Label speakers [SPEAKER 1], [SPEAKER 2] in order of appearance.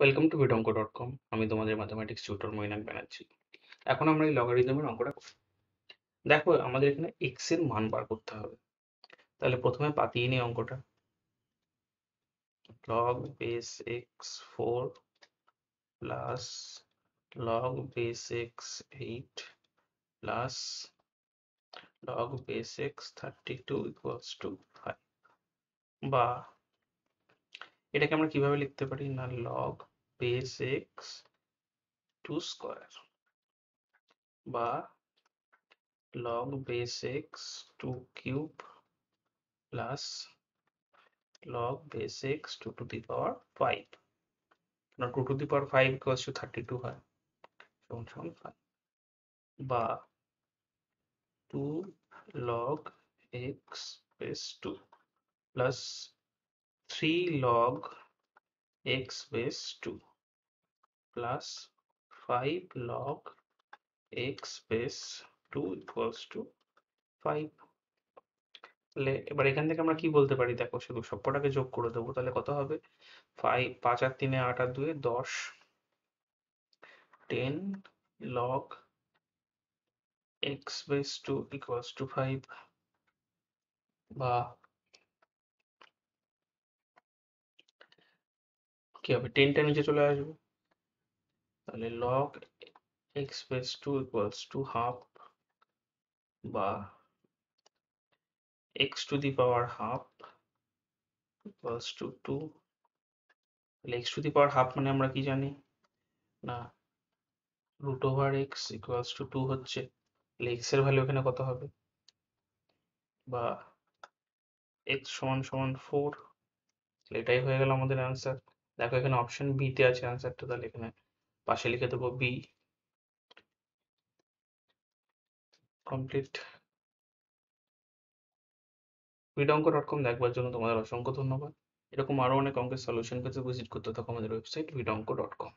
[SPEAKER 1] Welcome to Bidanko dot com আমি তোমাদের mathematics tutor Mainak Banerjee. এখন আমরা এই লগারিদমের অঙ্কটা দেখো, আমাদের এখানে এক্সের মান বার করতে হবে। তাহলে প্রথমে পাতিয়ে নিই অঙ্কটা। Log base x four plus log base x eight plus log base x thirty two equals to five বা, এটাকে আমরা কীভাবে লিখতে পারি? না log base x two square বা log base x 2 cube plus log base x 2 to the power 5 না 2 to the power 5 equals to 32 হয় সমান সমান 5 বা 2 log x base 2 plus 3 log x base 2 plus 5 log x base 2 equals to 5 তাহলে এবার এখান থেকে আমরা কি বলতে পারি? দেখো, শুধু সবকটাকে যোগ করে দেবো, তাহলে কত হবে? ফাইভ পাঁচ আর তিনে আট আর দুয়ে দশ ten log x base two equals to five বা কি হবে? টেনটা নিচে চলে আসবে। তাহলে log x base two equals to half বা x to the power half equals to 2 তাহলে x to the power half মানে আমরা কি জানি? না, root over x equals to 2 হচ্ছে। তাহলে x এর ভ্যালু এখানে কত হবে? বা x সমান সমান 4 তাহলে এটাই হয়ে গেল আমাদের অ্যান্সার দেখো এখানে অপশন বি তে আছে অ্যান্সারটা তাহলে এখানে পাশে লিখে দেবো B complete Bidanko dot com দেখবার জন্য তোমাদের অসংখ্য ধন্যবাদ। এরকম আরও অনেক অঙ্কের সলিউশন পেতে ভিজিট করতে থাকো আমাদের ওয়েবসাইট বিডঙ্ক ডট কম